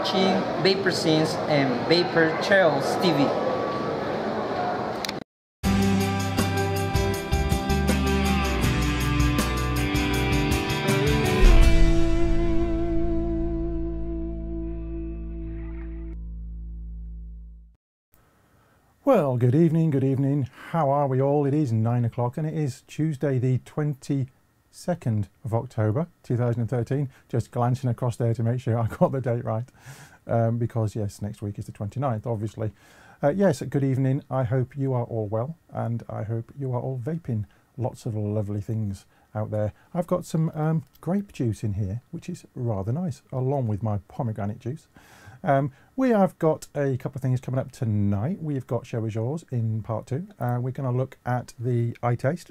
watching Vapor Scenes and Vapor Trails TV. Well, good evening, good evening. How are we all? It is nine o'clock and it is Tuesday, the 22nd of October 2013. Just glancing across there to make sure I got the date right um, because, yes, next week is the 29th, obviously. Uh, yes, good evening. I hope you are all well and I hope you are all vaping lots of lovely things out there. I've got some um, grape juice in here, which is rather nice, along with my pomegranate juice. Um, we have got a couple of things coming up tonight. We've got Show Us Yours in part two. Uh, we're going to look at the iTaste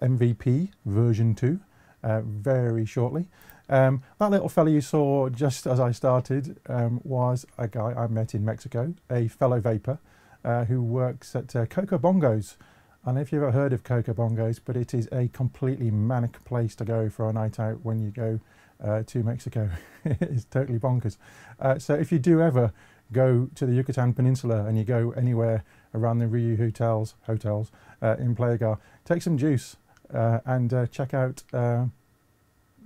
MVP version 2 uh, very shortly. Um, that little fella you saw just as I started um, was a guy I met in Mexico, a fellow vapor uh, who works at uh, Coco Bongos. I don't know if you've ever heard of Coco Bongos, but it is a completely manic place to go for a night out when you go uh, to Mexico. it's totally bonkers. Uh, so if you do ever go to the Yucatan Peninsula and you go anywhere around the Riu hotels, hotels uh, in Playacar, take some juice and uh, check out. Uh,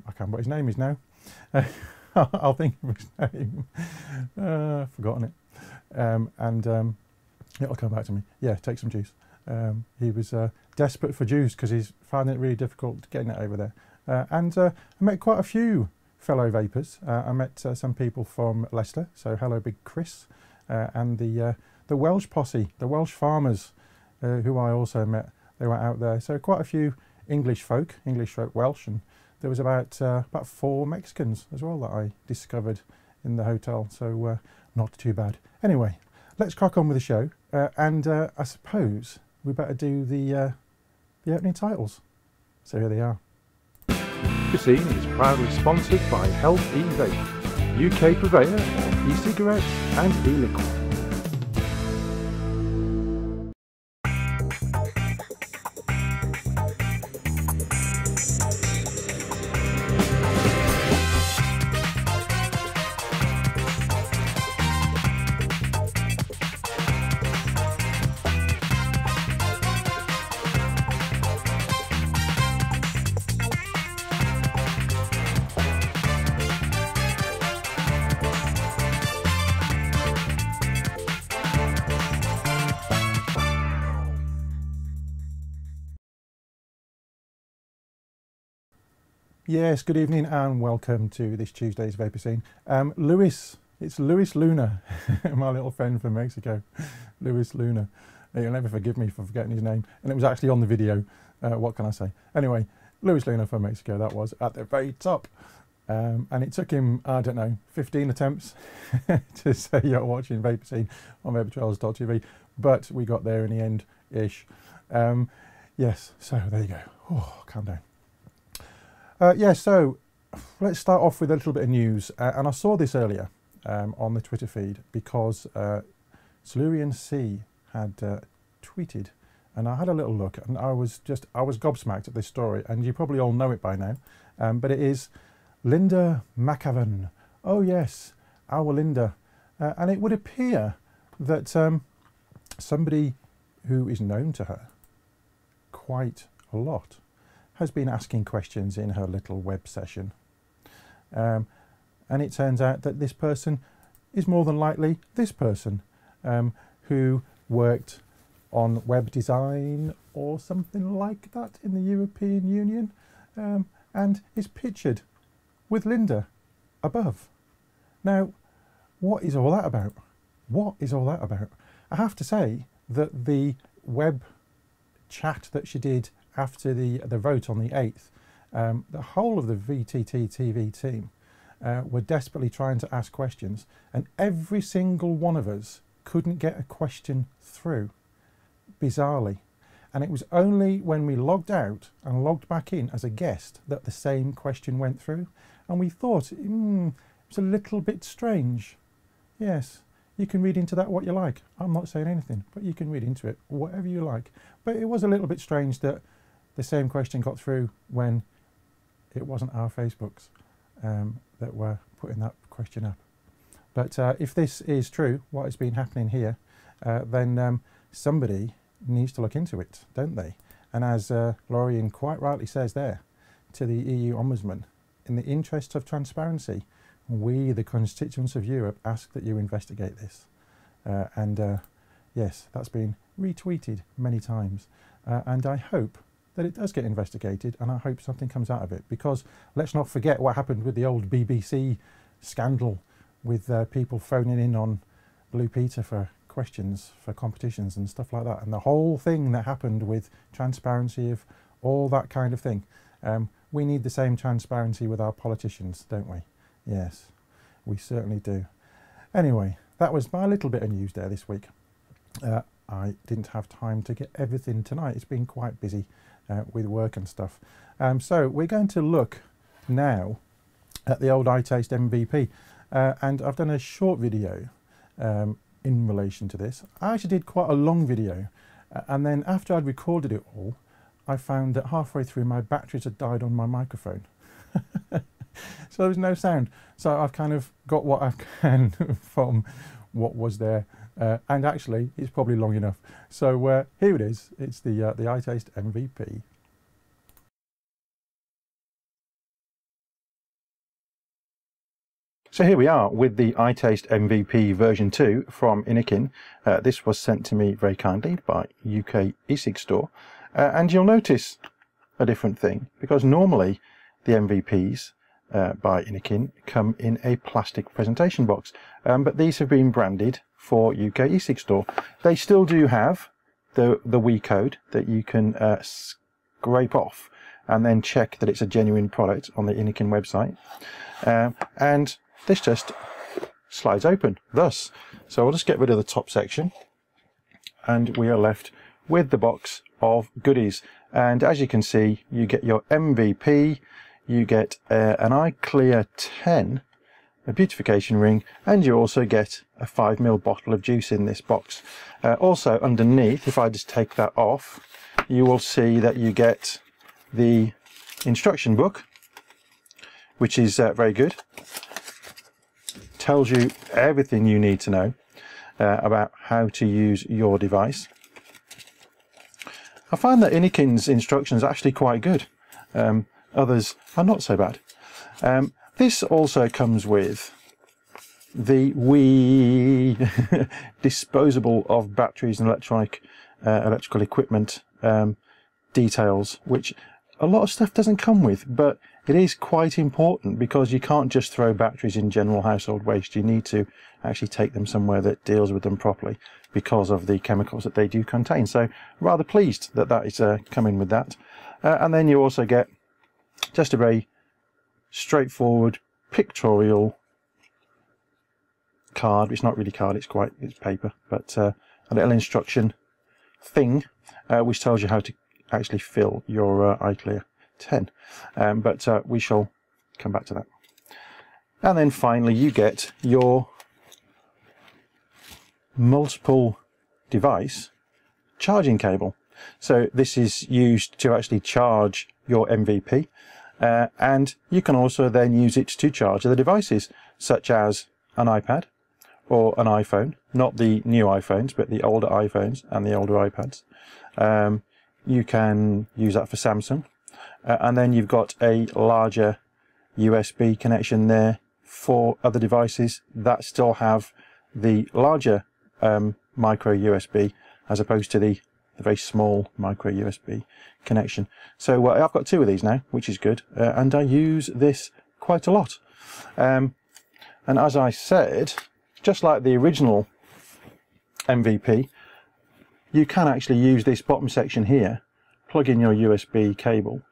I can't remember what his name is now. I'll think of his name. Forgotten it. Um, and um, it'll come back to me. Yeah, take some juice. Um, he was desperate for juice because he's finding it really difficult getting it over there. Uh, and uh, I met quite a few fellow vapors. Uh, I met some people from Leicester, so hello Big Chris, and the, the Welsh posse, the Welsh farmers, who I also met. They were out there. So quite a few English folk, English folk Welsh, and there was about about four Mexicans as well that I discovered in the hotel. So not too bad. Anyway, let's crack on with the show, uh, and uh, I suppose we better do the uh, the opening titles. So here they are. Scene is proudly sponsored by Health E-Vape, UK purveyor of e-cigarettes and e-liquid. Yes, good evening and welcome to this Tuesday's Vapor Scene. Um, Lewis, it's Lewis Luna, my little friend from Mexico, Lewis Luna. He'll never forgive me for forgetting his name. And it was actually on the video. Uh, what can I say? Anyway, Lewis Luna from Mexico, that was at the very top. Um, and it took him, I don't know, 15 attempts to say you're watching Vapor Scene on vaportrails.tv. But we got there in the end-ish. Um, yes, so there you go. Oh, calm down. Uh, yeah, so let's start off with a little bit of news. Uh, and I saw this earlier um, on the Twitter feed because uh, Silurian C had uh, tweeted and I had a little look and I was just, I was gobsmacked at this story and you probably all know it by now. Um, but it is Linda McAvan. Oh yes, our Linda. Uh, and it would appear that um, somebody who is known to her quite a lot has been asking questions in her little web session. Um, and it turns out that this person is more than likely this person um, who worked on web design or something like that in the European Union um, and is pictured with Linda above. Now, what is all that about? What is all that about? I have to say that the web chat that she did after the, the vote on the 8th, um, the whole of the VTT TV team uh, were desperately trying to ask questions, and every single one of us couldn't get a question through, bizarrely. And it was only when we logged out and logged back in as a guest that the same question went through. And we thought, mm, it's a little bit strange. Yes, you can read into that what you like. I'm not saying anything, but you can read into it whatever you like. But it was a little bit strange that the same question got through when it wasn't our Facebooks um, that were putting that question up. But uh, if this is true, what has been happening here, uh, then um, somebody needs to look into it, don't they? And as uh, Lorien quite rightly says there to the EU Ombudsman, in the interest of transparency, we, the constituents of Europe, ask that you investigate this. Uh, and uh, yes, that's been retweeted many times. Uh, and I hope that it does get investigated and I hope something comes out of it because let's not forget what happened with the old BBC scandal with uh, people phoning in on Blue Peter for questions for competitions and stuff like that and the whole thing that happened with transparency of all that kind of thing. Um, we need the same transparency with our politicians, don't we? Yes, we certainly do. Anyway, that was my little bit of news there this week. Uh, I didn't have time to get everything tonight. It's been quite busy uh, with work and stuff. Um, so we're going to look now at the old iTaste MVP. Uh, and I've done a short video um, in relation to this. I actually did quite a long video. Uh, and then after I'd recorded it all, I found that halfway through my batteries had died on my microphone. so there was no sound. So I've kind of got what I can from what was there. Uh, and actually, it's probably long enough. So uh, here it is. It's the, uh, the iTaste MVP. So here we are with the iTaste MVP version 2 from Innokin. Uh, this was sent to me very kindly by UK eCig Store. Uh, and you'll notice a different thing because normally the MVPs uh, by Innokin come in a plastic presentation box. Um, but these have been branded for UK eCig Store. They still do have the, the WE code that you can uh, scrape off and then check that it's a genuine product on the Innokin website. Um, and this just slides open thus. So I'll just get rid of the top section and we are left with the box of goodies. And as you can see, you get your MVP, you get uh, an iClear 10, a beautification ring, and you also get a 5ml bottle of juice in this box. Uh, also underneath, if I just take that off, you will see that you get the instruction book, which is uh, very good. Tells you everything you need to know uh, about how to use your device. I find that Innokin's instructions are actually quite good. Um, others are not so bad. Um, this also comes with the WEEE disposable of batteries and electronic uh, electrical equipment um, details, which a lot of stuff doesn't come with, but it is quite important because you can't just throw batteries in general household waste. You need to actually take them somewhere that deals with them properly because of the chemicals that they do contain. So rather pleased that that is uh, coming with that. Uh, and then you also get just a very straightforward pictorial card. It's not really card, it's quite it's paper, but uh, a little instruction thing uh, which tells you how to actually fill your uh, iClear 10. Um, but uh, we shall come back to that. And then finally you get your multiple device charging cable. So this is used to actually charge your MVP uh, and you can also then use it to charge other devices such as an iPad or an iPhone, not the new iPhones but the older iPhones and the older iPads. Um, you can use that for Samsung uh, and then you've got a larger USB connection there for other devices that still have the larger um, micro USB as opposed to the, the, very small micro USB connection. So uh, I've got two of these now, which is good, uh, and I use this quite a lot. Um, and as I said, just like the original MVP, you can actually use this bottom section here, plug in your USB cable,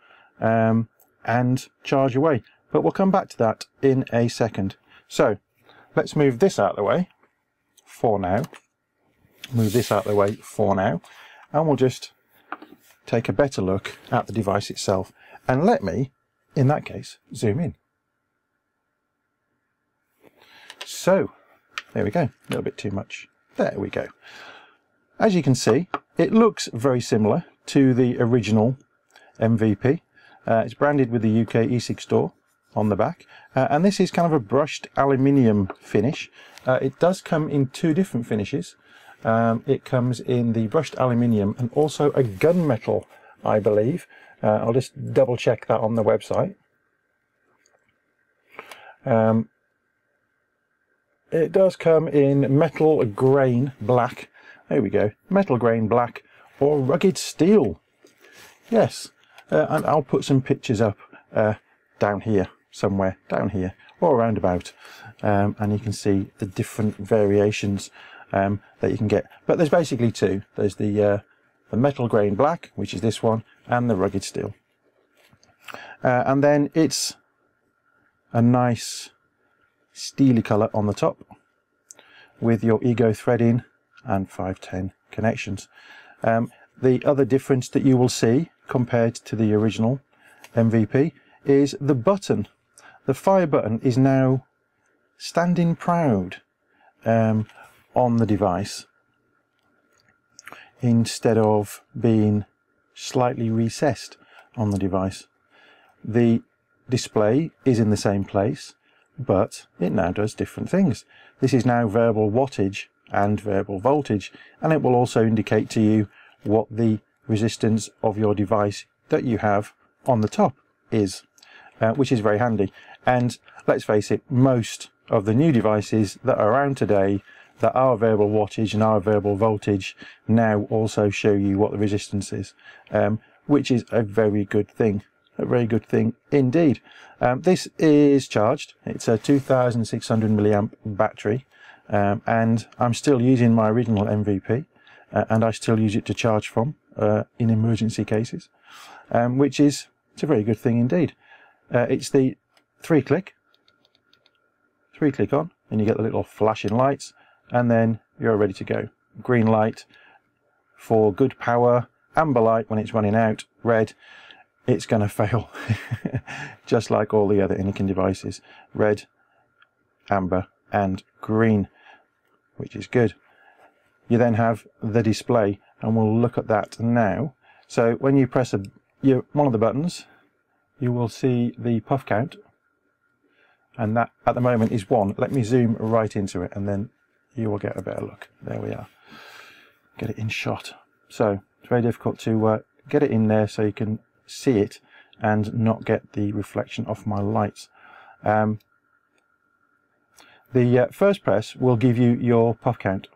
um, and charge away. But we'll come back to that in a second. So let's move this out of the way for now. Move this out of the way for now. And we'll just take a better look at the device itself. And let me, in that case, zoom in. So, there we go. A little bit too much. There we go. As you can see, it looks very similar to the original MVP. Uh, it's branded with the UK eCig store on the back. Uh, and this is kind of a brushed aluminium finish. Uh, it does come in two different finishes. Um, it comes in the brushed aluminium and also a gunmetal, I believe. Uh, I'll just double check that on the website. Um, it does come in metal grain black. There we go. Metal grain black or rugged steel. Yes. Uh, and I'll put some pictures up uh, down here somewhere down here or around about um, and you can see the different variations um, that you can get. But there's basically two. There's the uh, the metal grain black which is this one and the rugged steel. Uh, and then it's a nice steely color on the top with your ego threading and 510 connections. Um, the other difference that you will see compared to the original MVP is the button. The fire button is now standing proud. Um, on the device instead of being slightly recessed on the device. The display is in the same place, but it now does different things. This is now variable wattage and variable voltage, and it will also indicate to you what the resistance of your device that you have on the top is, uh, which is very handy. And let's face it, most of the new devices that are around today that our variable wattage and our variable voltage now also show you what the resistance is, um, which is a very good thing. A very good thing indeed. Um, this is charged. It's a 2600 milliamp battery, um, and I'm still using my original MVP, uh, and I still use it to charge from uh, in emergency cases, um, which is it's a very good thing indeed. Uh, it's the three click, three click on, and you get the little flashing lights, and then you're ready to go. Green light for good power, amber light when it's running out, red, it's going to fail, just like all the other Innokin devices. Red, amber, and green, which is good. You then have the display, and we'll look at that now. So when you press a, you, one of the buttons, you will see the puff count and that at the moment is one. Let me zoom right into it and then you will get a better look. There we are. Get it in shot. So it's very difficult to uh, get it in there so you can see it and not get the reflection off my lights. Um, the uh, first press will give you your puff count.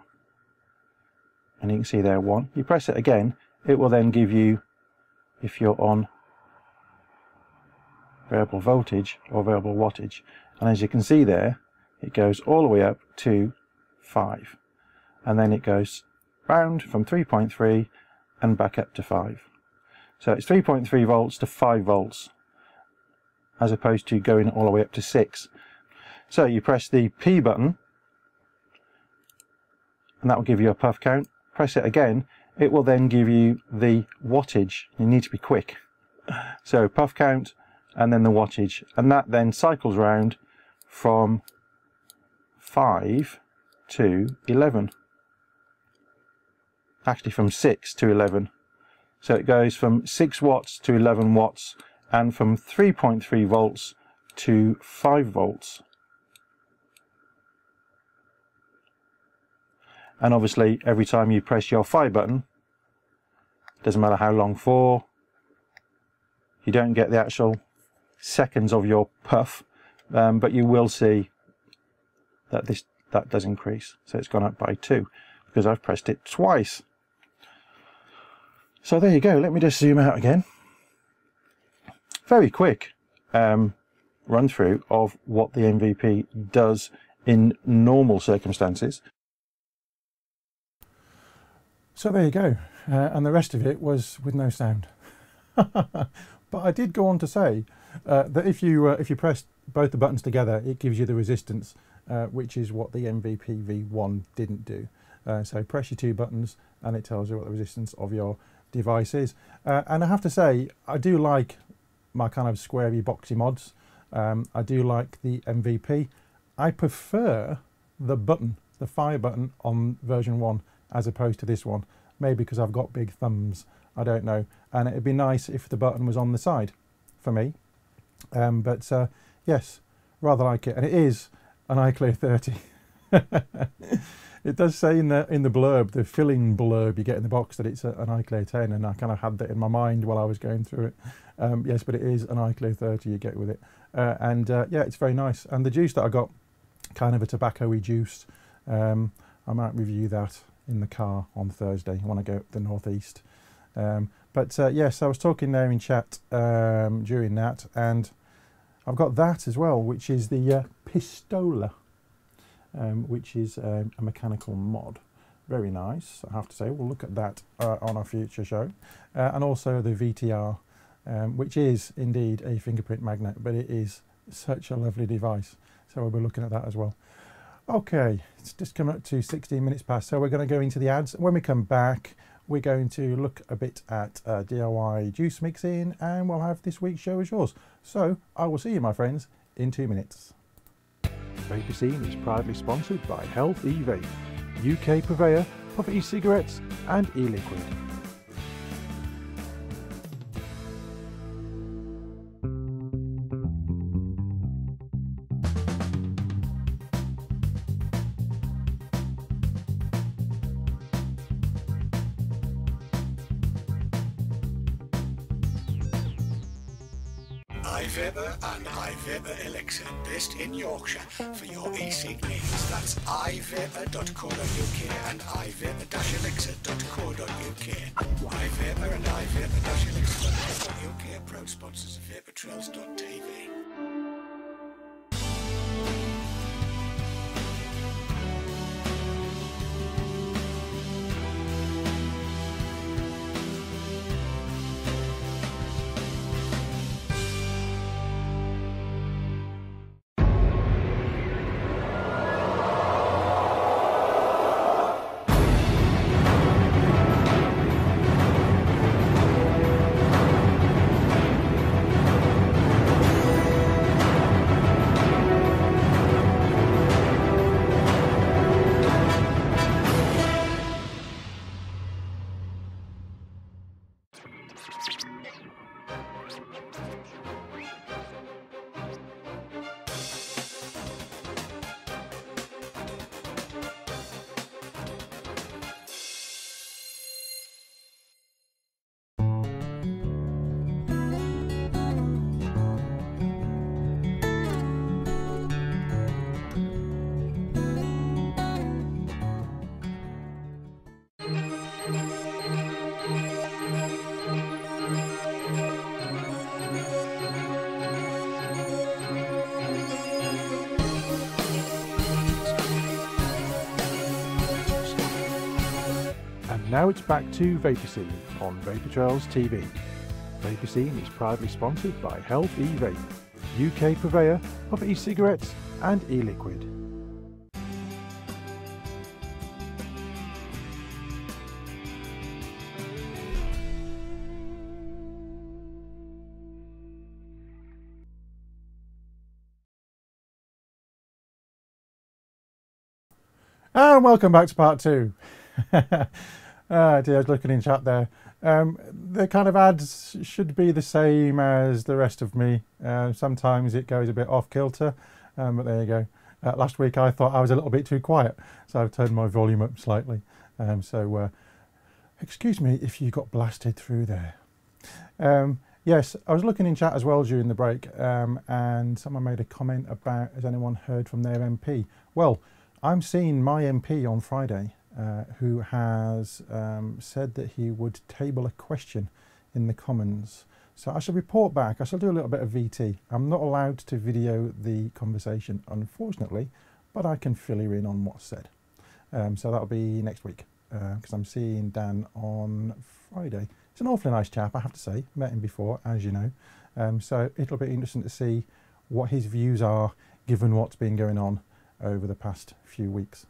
And you can see there one. You press it again, it will then give you, if you're on variable voltage or variable wattage, and as you can see there it goes all the way up to 5 and then it goes round from 3.3 and back up to 5 so it's 3.3 volts to 5 volts as opposed to going all the way up to 6 so you press the P button and that will give you a puff count. Press it again it will then give you the wattage. You need to be quick. So puff count and then the wattage. And that then cycles round from 5 to 11. Actually from 6 to 11. So it goes from 6 watts to 11 watts and from 3.3 volts to 5 volts. And obviously every time you press your fire button, doesn't matter how long for, you don't get the actual seconds of your puff um, but you will see that this that does increase. So it's gone up by two because I've pressed it twice. So there you go. Let me just zoom out again. Very quick um, run through of what the MVP does in normal circumstances. So there you go. Uh, and the rest of it was with no sound. but I did go on to say uh, that if you uh, if you press both the buttons together, it gives you the resistance, uh, which is what the MVP V1 didn't do. Uh, so press your two buttons and it tells you what the resistance of your device is. Uh, and I have to say, I do like my kind of squarey boxy mods. Um, I do like the MVP. I prefer the button, the fire button on version 1 as opposed to this one. Maybe because I've got big thumbs, I don't know. And it'd be nice if the button was on the side for me. Um, but uh, yes, rather like it, and it is an iClear 30. it does say in the in the blurb, the filling blurb you get in the box, that it's a, an iClear 10, and I kind of had that in my mind while I was going through it. Um, yes, but it is an iClear 30 you get with it, uh, and uh, yeah, it's very nice. And the juice that I got, kind of a tobacco-y juice. Um, I might review that in the car on Thursday when I go up the northeast. Um, but uh, yes, I was talking there in chat um, during that, and I've got that as well, which is the uh, Pistola, um, which is um, a mechanical mod. Very nice, I have to say. We'll look at that uh, on a future show. Uh, and also the VTR, um, which is indeed a fingerprint magnet, but it is such a lovely device. So we'll be looking at that as well. Okay, it's just come up to 16 minutes past, so we're going to go into the ads. When we come back, we're going to look a bit at uh, DIY juice mixing and we'll have this week's show us yours. So I will see you, my friends, in two minutes. Vapor Scene is proudly sponsored by Health E-Vape, UK purveyor of e-cigarettes and e-liquid. iVapor and iVapor Elixir, based in Yorkshire, for your e-cig needs. That's ivapor.co.uk and ivapor-elixir.co.uk. iVapor and ivapor-elixir.co.uk, proud sponsors of vaportrails.tv. now it's back to Vapor Scene on Vapor Trails TV. Vapor Scene is proudly sponsored by Health E-Vape, UK purveyor of e-cigarettes and e-liquid. And welcome back to part two. ah, dear, I was looking in chat there. Um, the kind of ads should be the same as the rest of me. Uh, sometimes it goes a bit off kilter, um, but there you go. Uh, last week I thought I was a little bit too quiet, so I've turned my volume up slightly. Um, so, uh, excuse me if you got blasted through there. Um, yes, I was looking in chat as well during the break, um, and someone made a comment about has anyone heard from their MP? Well, I'm seeing my MP on Friday, uh, who has um, said that he would table a question in the Commons. So I shall report back. I shall do a little bit of VT. I'm not allowed to video the conversation, unfortunately, but I can fill you in on what's said. Um, so that'll be next week because uh, I'm seeing Dan on Friday. He's an awfully nice chap, I have to say. Met him before, as you know. Um, so it'll be interesting to see what his views are given what's been going on over the past few weeks.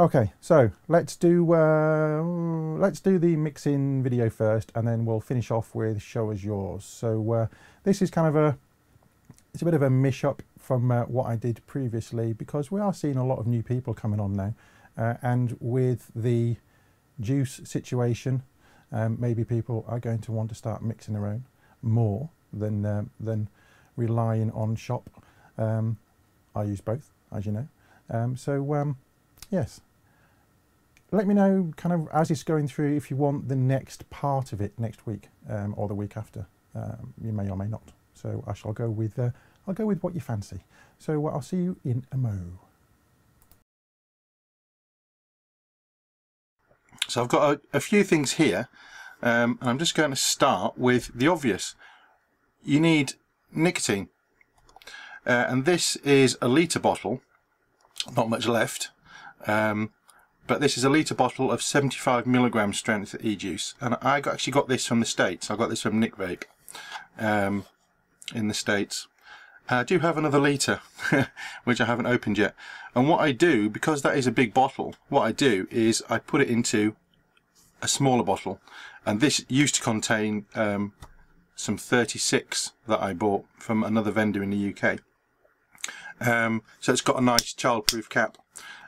Okay, so let's do uh, let's do the mixing video first, and then we'll finish off with show us yours. So uh, this is kind of a it's a bit of a mish up from uh, what I did previously because we are seeing a lot of new people coming on now, uh, and with the juice situation, um, maybe people are going to want to start mixing their own more than uh, than relying on shop. Um, I use both, as you know. Um, so um, yes, let me know kind of as it's going through if you want the next part of it next week um, or the week after. Um, you may or may not. So I shall go with uh, I'll go with what you fancy. So uh, I'll see you in a mo. So I've got a, a few things here. Um, and I'm just going to start with the obvious. You need nicotine. Uh, and this is a litre bottle, not much left. Um, but this is a litre bottle of 75 milligram strength e-juice. And I actually got this from the States. I got this from NicVape um, in the States. I do have another litre, which I haven't opened yet. And what I do, because that is a big bottle, what I do is I put it into a smaller bottle. And this used to contain um, some 36 that I bought from another vendor in the UK. Um, so it's got a nice childproof cap.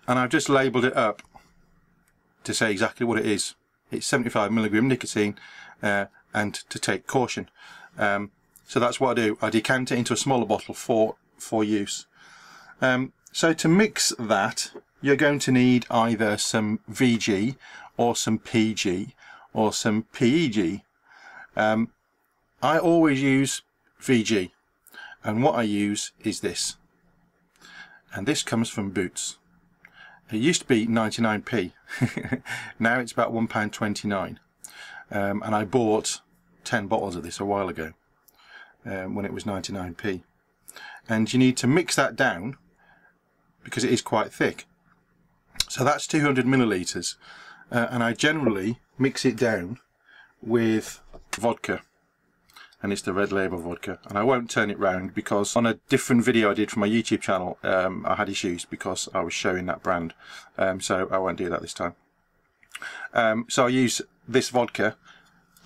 And I've just labelled it up to say exactly what it is. It's 75 milligram nicotine uh, and to take caution. Um, so that's what I do. I decant it into a smaller bottle for, for use. Um, so to mix that, you're going to need either some VG or some PG or some PEG. Um, I always use VG and what I use is this. And this comes from Boots. It used to be 99p. now it's about £1.29. Um, and I bought 10 bottles of this a while ago um, when it was 99p. And you need to mix that down because it is quite thick. So that's 200 millilitres. Uh, and I generally mix it down with vodka and it's the red label vodka. And I won't turn it round because on a different video I did for my YouTube channel um, I had issues because I was showing that brand. Um, so I won't do that this time. Um, so I use this vodka.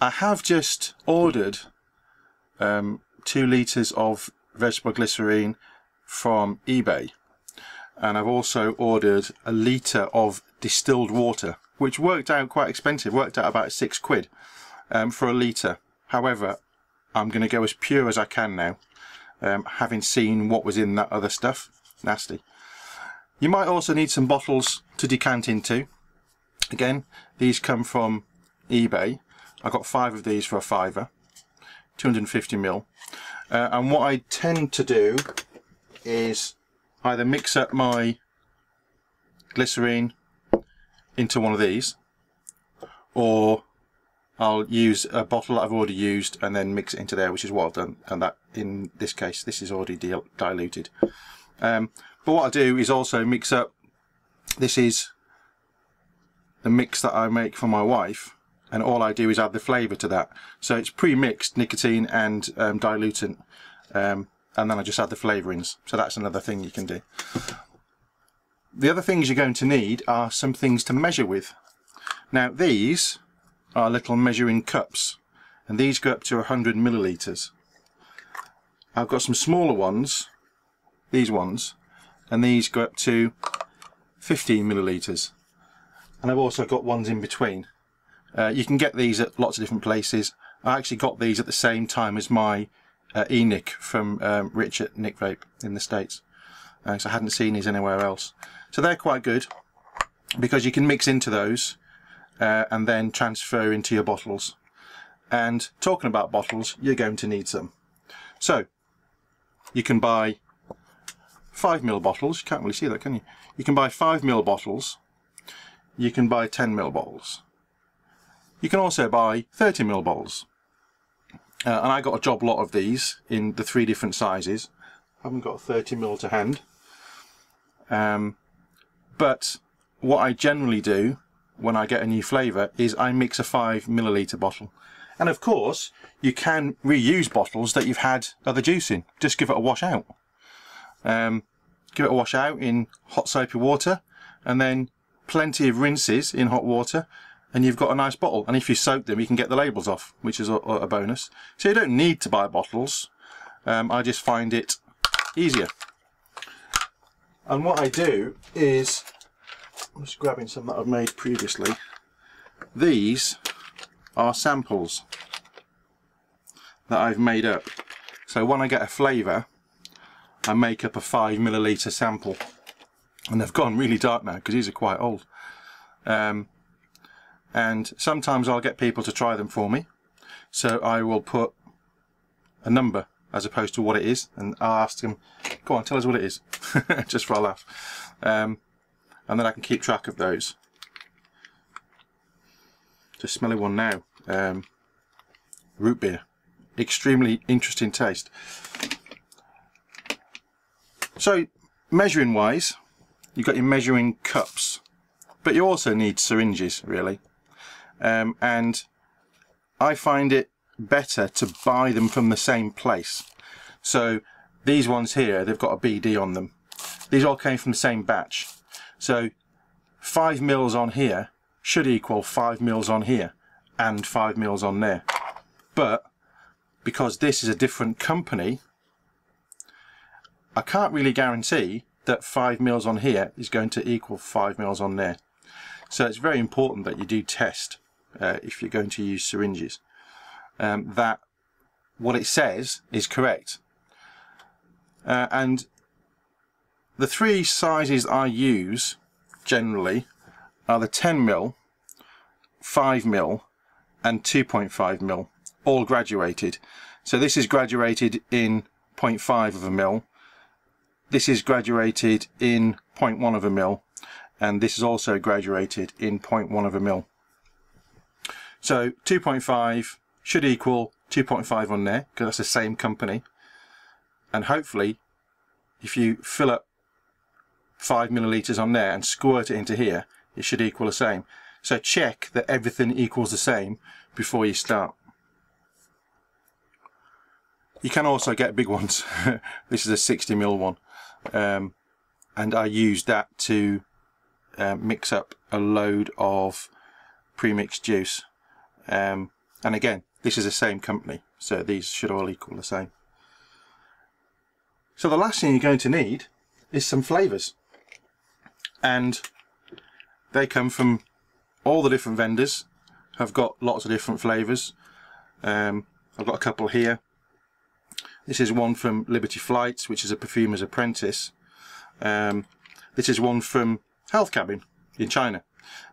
I have just ordered um, two litres of vegetable glycerine from eBay. And I've also ordered a litre of distilled water which worked out quite expensive worked out about six quid um, for a litre. However I'm going to go as pure as I can now, um, having seen what was in that other stuff. Nasty. You might also need some bottles to decant into. Again, these come from eBay. I got five of these for a fiver, 250 ml. Uh, and what I tend to do is either mix up my glycerine into one of these, or I'll use a bottle that I've already used and then mix it into there, which is what I've done. And that, in this case, this is already diluted. Um, but what I do is also mix up, this is the mix that I make for my wife. And all I do is add the flavour to that. So it's pre-mixed nicotine and um, dilutant. Um, and then I just add the flavourings. So that's another thing you can do. The other things you're going to need are some things to measure with. Now these are little measuring cups and these go up to 100 milliliters. I've got some smaller ones, these ones, and these go up to 15 milliliters. And I've also got ones in between. Uh, you can get these at lots of different places. I actually got these at the same time as my uh, e-Nick from um, Rich at NicVape in the States. Uh, so I hadn't seen these anywhere else. So they're quite good because you can mix into those uh, and then transfer into your bottles. And talking about bottles, you're going to need some. So, you can buy 5ml bottles, you can't really see that can you? You can buy 5ml bottles, you can buy 10ml bottles. You can also buy 30ml bottles. Uh, and I got a job lot of these in the three different sizes. I haven't got 30ml to hand. Um, but what I generally do when I get a new flavour is I mix a 5 milliliter bottle. And of course, you can reuse bottles that you've had other juice in. Just give it a wash out. Um, give it a wash out in hot soapy water and then plenty of rinses in hot water and you've got a nice bottle. And if you soak them, you can get the labels off, which is a, a bonus. So you don't need to buy bottles. Um, I just find it easier. And what I do is I'm just grabbing some that I've made previously. These are samples that I've made up So when I get a flavour, I make up a five milliliter sample. And they've gone really dark now because these are quite old. Um, and sometimes I'll get people to try them for me. So I will put a number as opposed to what it is and I'll ask them, go on, tell us what it is, just for a laugh. Um, and then I can keep track of those. Just smelling one now. Um, root beer. Extremely interesting taste. So, measuring wise, you've got your measuring cups, but you also need syringes, really. Um, and I find it better to buy them from the same place. So, these ones here, they've got a BD on them. These all came from the same batch. So, 5 mils on here should equal 5 mils on here and 5 mils on there. But because this is a different company, I can't really guarantee that 5 mils on here is going to equal 5 mils on there. So it's very important that you do test uh, if you're going to use syringes. Um, that what it says is correct. Uh, and the three sizes I use generally are the 10 mil, 5 mil and 2.5 mil, all graduated. So this is graduated in 0.5 of a mil, this is graduated in 0.1 of a mil, and this is also graduated in 0.1 of a mil. So 2.5 should equal 2.5 on there, because that's the same company. And hopefully, if you fill up 5 milliliters on there and squirt it into here, it should equal the same. So check that everything equals the same before you start. You can also get big ones. this is a 60 mil one. Um, and I used that to uh, mix up a load of pre-mixed juice. Um, and again, this is the same company, so these should all equal the same. So the last thing you're going to need is some flavours. And they come from all the different vendors, have got lots of different flavours. Um, I've got a couple here. This is one from Liberty Flights, which is a perfumer's apprentice. Um, this is one from Health Cabin in China,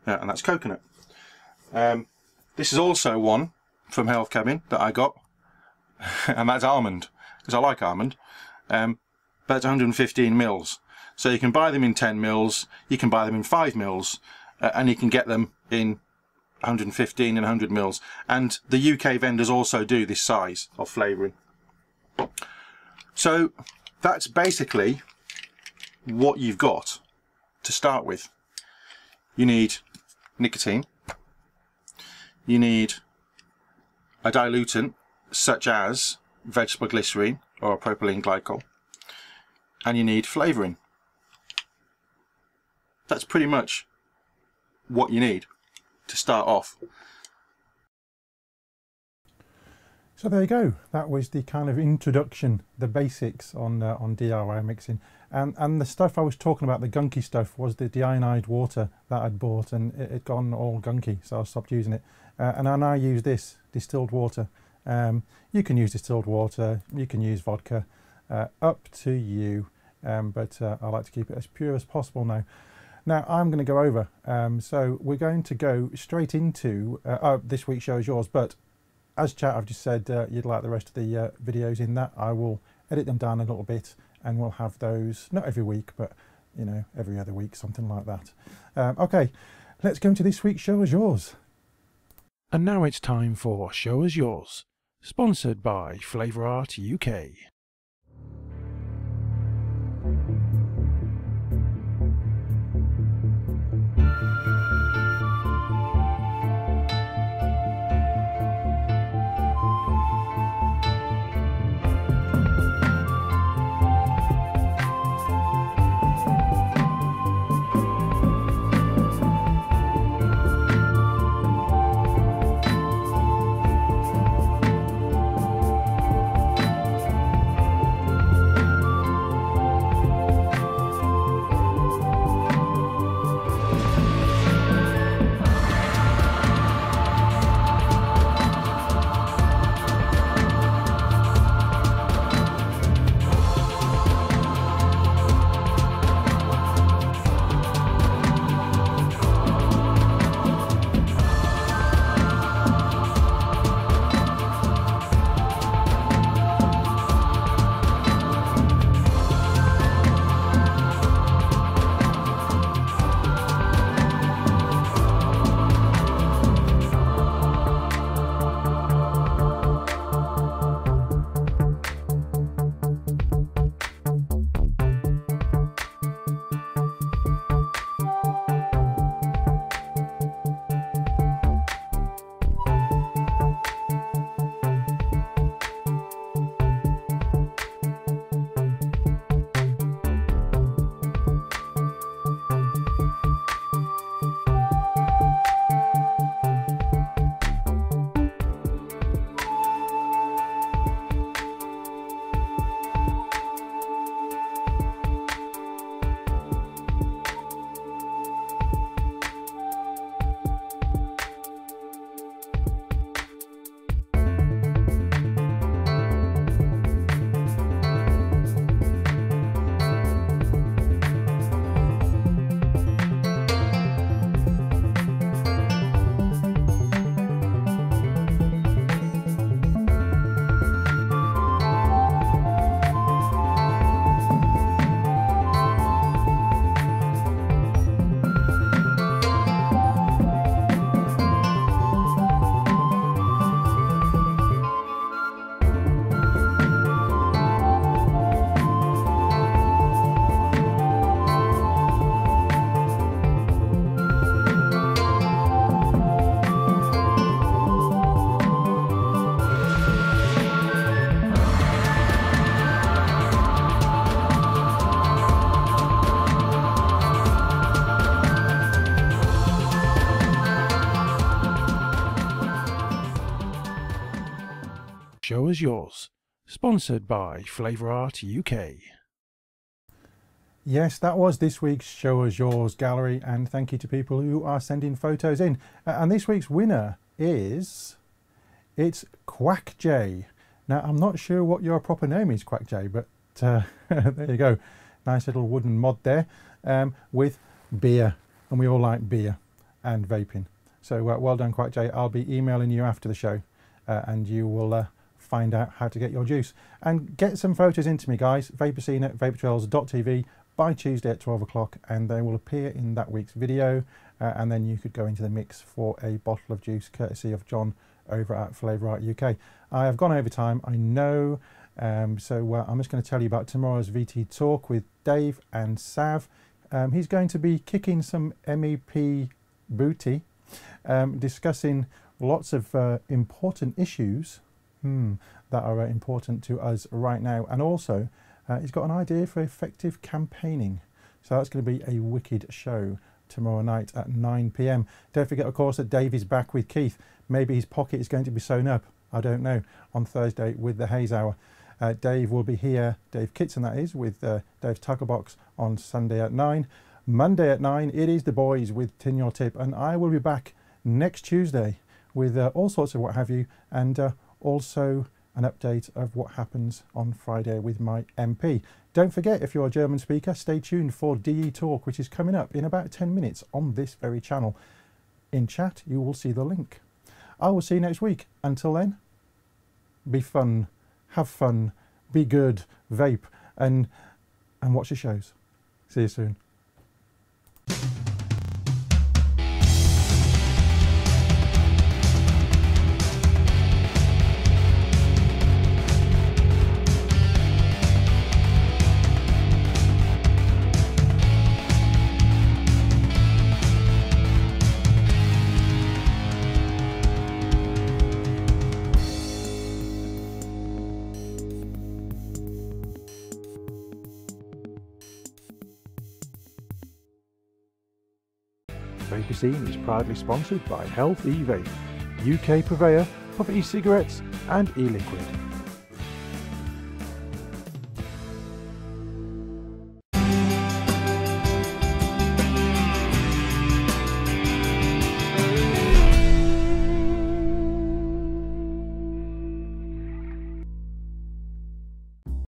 uh, and that's coconut. Um, this is also one from Health Cabin that I got, and that's almond, because I like almond. Um, but it's 115 mils. So you can buy them in 10 mils, you can buy them in 5 mils, uh, and you can get them in 115 and 100 mils. And the UK vendors also do this size of flavouring. So that's basically what you've got to start with. You need nicotine, you need a dilutant such as vegetable glycerine or propylene glycol, and you need flavouring. That's pretty much what you need to start off. So there you go. That was the kind of introduction, the basics on uh, on DIY mixing, and and the stuff I was talking about, the gunky stuff, was the deionized water that I'd bought, and it had gone all gunky, so I stopped using it. Uh, and I now use this distilled water. Um, you can use distilled water, you can use vodka, uh, up to you. Um, but uh, I like to keep it as pure as possible now. Now I'm going to go over. Um, so we're going to go straight into uh, oh, this week's show us yours, but as chat, I've just said uh, you'd like the rest of the uh, videos in that. I will edit them down a little bit and we'll have those, not every week, but you know, every other week, something like that. Um, okay, let's go into this week's show us yours. And now it's time for Show us Yours, sponsored by Flavour Art UK. Us Yours, sponsored by Flavour Art UK. Yes, that was this week's Show Us Yours gallery, and thank you to people who are sending photos in. And this week's winner is it's Quack J. Now, I'm not sure what your proper name is, Quack J, but uh, there you go. Nice little wooden mod there um, with beer, and we all like beer and vaping. So uh, well done, Quack J. I'll be emailing you after the show, uh, and you will uh, find out how to get your juice. And get some photos into me, guys. Vaporscene at vaportrails.tv by Tuesday at 12 o'clock, and they will appear in that week's video. Uh, and then you could go into the mix for a bottle of juice, courtesy of John over at Flavour Art UK. I have gone over time, I know, um, so uh, I'm just going to tell you about tomorrow's VT talk with Dave and Sav. Um, he's going to be kicking some MEP booty, um, discussing lots of uh, important issues hmm, that are uh, important to us right now, and also uh, he's got an idea for effective campaigning. So that's going to be a wicked show tomorrow night at 9 pm. Don't forget, of course, that Dave is back with Keith. Maybe his pocket is going to be sewn up. I don't know. On Thursday with the Haze Hour. Uh, Dave will be here, Dave Kitson that is, with uh, Dave's Tackle Box on Sunday at 9. Monday at 9, it is the boys with Tin Your Tip, and I will be back next Tuesday with uh, all sorts of what have you, and uh, also an update of what happens on Friday with my MP. Don't forget, if you're a German speaker, stay tuned for DE Talk, which is coming up in about 10 minutes on this very channel. In chat, you will see the link. I will see you next week. Until then, be fun, have fun, be good, vape, and and watch the shows. See you soon. Vaporscene is proudly sponsored by Health E-Vape, UK purveyor of e-cigarettes and e-liquid.